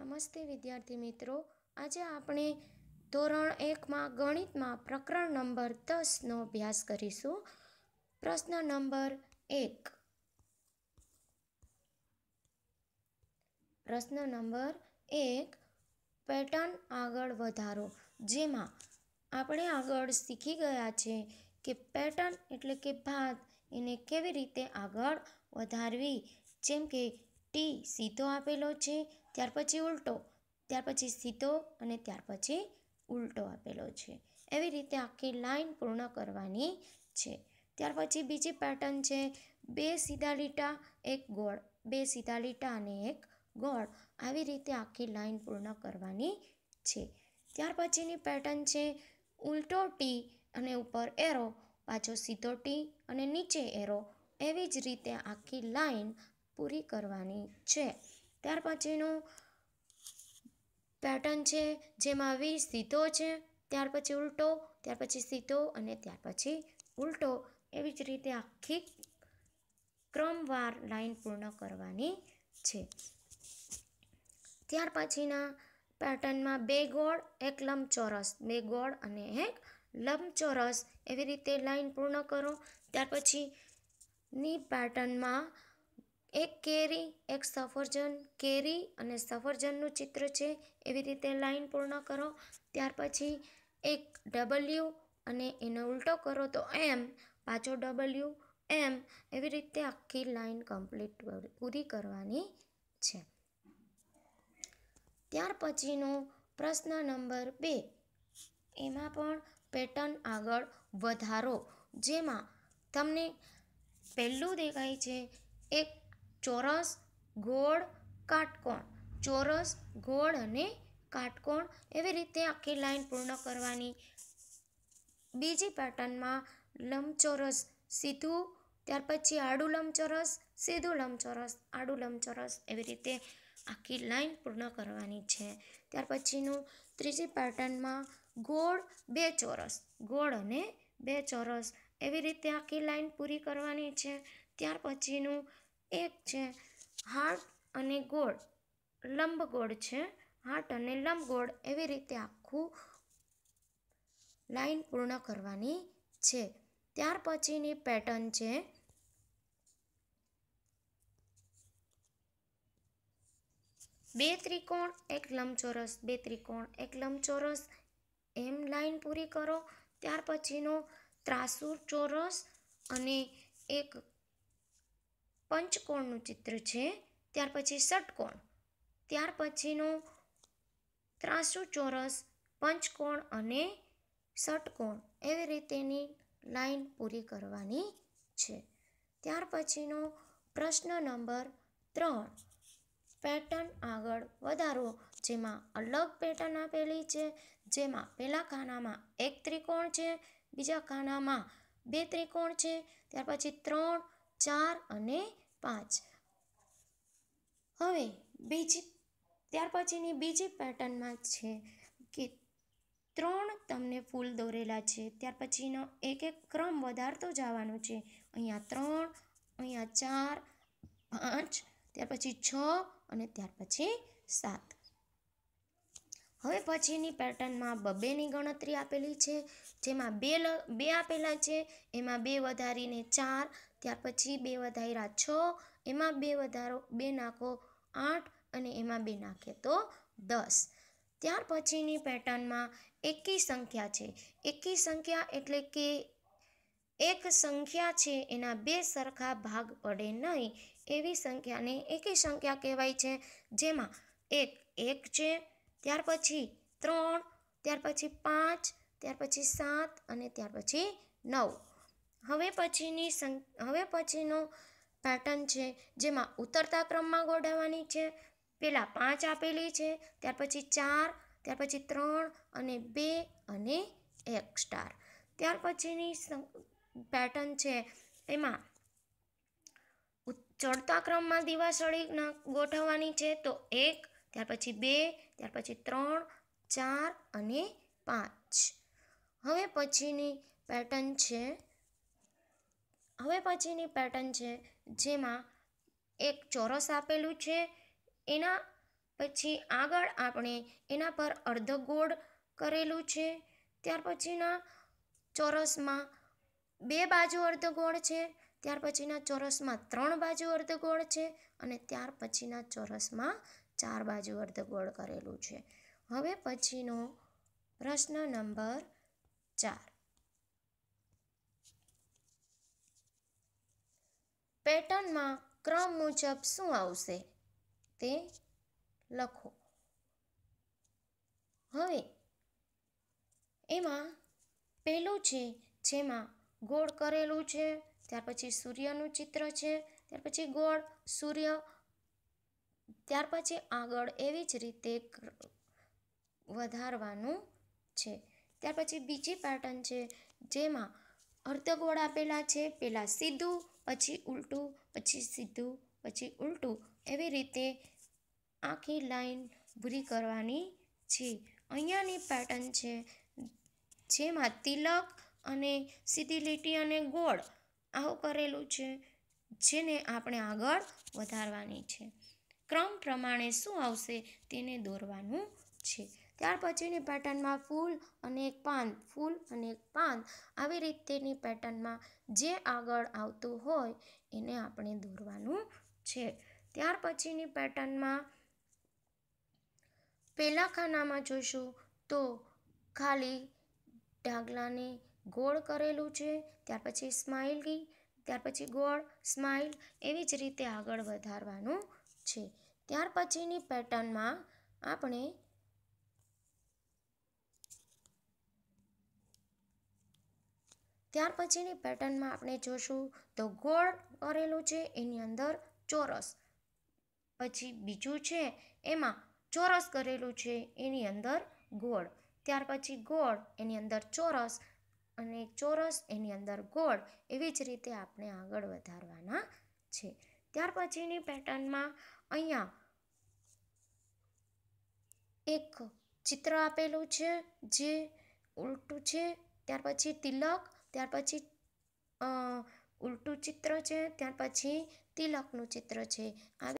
નમસ્તે વિદ્યાર્થી મિત્રો. આજે આપણે ધોરણ એકમાં ગણિતમાં પ્રકરણ નંબર દસનો અભ્યાસ કરીશું. પ્રશ્ન નંબર એક. પ્રશ્ન નંબર એક, પેટર્ન આગળ વધારો. જેમાં આપણે આગળ શીખી ગયા છે કે પેટર્ન એટલે કે ભાત એને કેવી રીતે આગળ વધારવી? જેમ કે ટી સીધો આપેલો છે ત્યાર પછી ઉલટો, ત્યાર પછી સીધો અને ત્યાર પછી ઉલટો આપેલો છે. એવી રીતે આખી લાઈન પૂર્ણ કરવાની છે. ત્યાર પછી બીજી પેટર્ન છે, બે સીધા લીટા, એક ગોળ, બે સીધા લીટા અને એક ગોળ. આવી રીતે આખી લાઈન પૂર્ણ કરવાની છે. ત્યાર પછીની પેટર્ન છે, ઉલટો ટી અને ઉપર એરો પાછો સીધો ટી અને નીચે એરો એવી જ રીતે આખી લાઈન પૂરી કરવાની છે. ત્યાર પછીનું પેટર્ન છે, જેમાં વી સીધો છે, ત્યાર પછી ઉલટો, ત્યાર પછી સીધો અને ત્યાર પછી ઉલટો. એવી જ રીતે આખી ક્રમવાર લાઈન પૂર્ણ કરવાની છે. ત્યાર પછીના પેટર્નમાં બે ગોળ, એક લંબચોરસ. બે ગોળ અને એક લંબચોરસ. એવી રીતે લાઈન પૂર્ણ કરો. ત્યાર પછીની પેટર્નમાં એક કેરી, એક સફરજન કેરી અને સફરજનનું ચિત્ર છે. એવી રીતે લાઈન પૂર્ણ કરો. ત્યાર પછી એક ડબલ્યુ અને એનો ઉલટો કરો તો એમ પાછો ડબલ્યુ એમ એવી રીતે આખી લાઈન કમ્પ્લીટ પૂરી કરવાની છે. ત્યાર પછીનો પ્રશ્ન નંબર બે. એમાં પણ પેટર્ન આગળ વધારો. જેમાં તમને પહેલું દેખાય છે, એક ચોરસ, ગોળ, કાટકોણ. ચોરસ, ગોળ અને કાટકોણ એવી રીતે આખી લાઈન પૂર્ણ કરવાની. બીજી પેટર્નમાં લંબચોરસ સીધું, ત્યાર પછી આડું લંબચોરસ, સીધું લંબચોરસ, આડું લંબચોરસ એવી રીતે આખી લાઈન પૂર્ણ કરવાની છે. ત્યાર પછીનું ત્રીજી પેટર્નમાં ગોળ, બે ચોરસ. ગોળ અને બે ચોરસ એવી રીતે આખી લાઈન પૂરી કરવાની છે. ત્યાર પછીનું એક છે હાર્ટ અને ગોળ, લંબગોળ છે. હાર્ટ અને લંબગોળ એવી રીતે આખું લાઈન પૂર્ણ કરવાની છે. ત્યાર પછીની પેટર્ન છે. બે ત્રિકોણ, એક લંબચોરસ, બે ત્રિકોણ, એક લંબચોરસ. એમ લાઈન પૂરી કરો. ત્યાર પછીનો ત્રાસુર ચોરસ અને એક પંચકોણનું ચિત્ર છે, ત્યાર પછી ષટકોણ. ત્યાર પછીનું ત્રાસુ ચોરસ, પંચકોણ અને ષટકોણ એવી રીતેની લાઈન પૂરી કરવાની છે. ત્યાર પછીનો પ્રશ્ન નંબર ત્રણ. પેટર્ન આગળ વધારો, જેમાં અલગ પેટર્ન આપેલી છે, જેમાં પહેલા ખાનામાં એક ત્રિકોણ છે, બીજા ખાનામાં બે ત્રિકોણ છે, ત્યાર પછી ત્રણ, ચાર અને પાંચ. હવે બીજી, ત્યાર પછીની બીજી પેટર્નમાં છે કે ત્રણ તમને ફૂલ દોરેલા છે. ત્યાર પછીનો એક એક ક્રમ વધારતો જવાનો છે. અહીંયા ત્રણ, અહીંયા ચાર, પાંચ, ત્યાર પછી છ અને ત્યાર પછી સાત. હવે પછીની પેટર્નમાં બબેની ગણતરી આપેલી છે. જેમાં બે બે આપેલા છે. એમાં બે વધારીને ચાર ત્યાર પછી બે વધાર્યા છ, એમાં બે વધારો, બે નાખો આઠ અને એમાં બે નાખે તો દસ. ત્યાર પછીની પેટર્નમાં એકી સંખ્યા છે. એકી સંખ્યા એટલે કે એક સંખ્યા છે એના બે સરખા ભાગ પડે નહીં. એવી સંખ્યાને એકી સંખ્યા કહેવાય છે. જેમાં એક એક છે, ત્યાર પછી ત્રણ, ત્યાર પછી પાંચ, ત્યાર પછી સાત અને ત્યાર પછી નવ. હવે પછીની હવે પછીનો પેટર્ન છે, જેમાં ઉતરતા ક્રમમાં ગોઠવવાની છે. પહેલાં પાંચ આપેલી છે, ત્યાર પછી ચાર, ત્યાર પછી ત્રણ અને બે અને એક સ્ટાર ત્યાર પછીની પેટર્ન છે, એમાં ચડતા ક્રમમાં દિવાસળી ગોઠવવાની છે, તો એક, ત્યાર પછી બે, ત્યાર પછી ત્રણ, ચાર અને પાંચ. હવે પછીની પેટર્ન છે હવે પછીની પેટર્ન છે, જેમાં એક ચોરસ આપેલું છે. એના પછી આગળ આપણે એના પર અર્ધ ગોળ કરેલું છે. ત્યાર પછીના ચોરસમાં બે બાજુ અર્ધગોળ છે, ત્યાર પછીના ચોરસમાં ત્રણ બાજુ અર્ધગોળ છે અને ત્યાર પછીના ચોરસમાં ચાર બાજુ અર્ધગોળ કરેલું છે. હવે પછીનો પ્રશ્ન નંબર ચાર. પેટર્નમાં ક્રમ મુજબ શું આવશે તે લખો. હવે એમાં પહેલું છે જેમાં ગોળ કરેલું છે, ત્યાર પછી સૂર્યનું ચિત્ર છે, ત્યાર પછી ગોળ, સૂર્ય, ત્યાર પછી આગળ એવી જ રીતે વધારવાનું છે. ત્યાર પછી બીજી પેટર્ન છે જેમાં અર્ધગોળ આપેલા છે પહેલાં સીધું પછી ઉલટું, પછી સીધું, પછી ઉલટું. એવી રીતે આખી લાઈન પૂરી કરવાની છે. અહીંયાની પેટર્ન છે, જેમાં તિલક અને સીધી લીટી અને ગોળ આવું કરેલું છે, જેને આપણે આગળ વધારવાની છે. ક્રમ પ્રમાણે શું આવશે તેને દોરવાનું છે. ત્યાર પછીની પેટર્નમાં ફૂલ અને એક પાન, ફૂલ અને એક પાન. આવી રીતેની પેટર્નમાં જે આગળ આવતું હોય એને આપણે દોરવાનું છે. ત્યાર પછીની પેટર્નમાં પહેલા ખાનામાં જોઈશું તો ખાલી ઢાગલાને ગોળ કરેલું છે, ત્યાર પછી સ્માઇલી ત્યાર પછી ગોળ સ્માઇલ એવી જ રીતે આગળ વધારવાનું છે. ત્યાર પછીની પેટર્નમાં આપણે ત્યાર પછીની પેટર્નમાં આપણે જોશું તો ગોળ કરેલું છે, એની અંદર ચોરસ. પછી બીજું છે, એમાં ચોરસ કરેલું છે, એની અંદર ગોળ. ત્યાર પછી ગોળ, એની અંદર ચોરસ અને ચોરસ, એની અંદર ગોળ. એવી જ રીતે આપણે આગળ વધારવાના છે. ત્યાર પછીની પેટર્નમાં અહીંયા એક ચિત્ર આપેલું છે, જે ઉલટું છે. ત્યાર પછી તિલક ત્યાર પછી ઉલટું ચિત્ર છે ત્યાર પછી તિલકનું ચિત્ર છે. આવી